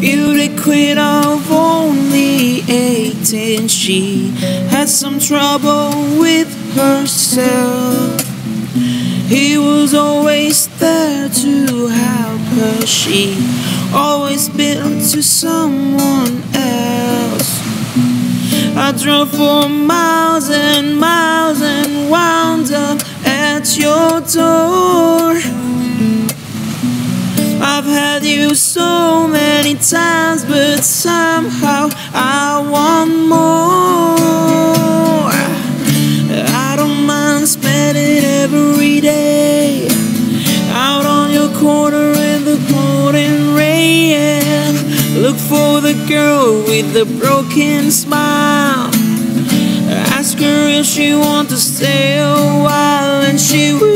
pretty queen of only 18. She had some trouble with herself. He was always there to help her. She always been to someone else. I drove for miles and miles and wound I've had you so many times, but somehow I want more. I don't mind spending every day out on your corner in the pouring rain. Look for the girl with the broken smile. Ask her if she wants to stay a while, and she will.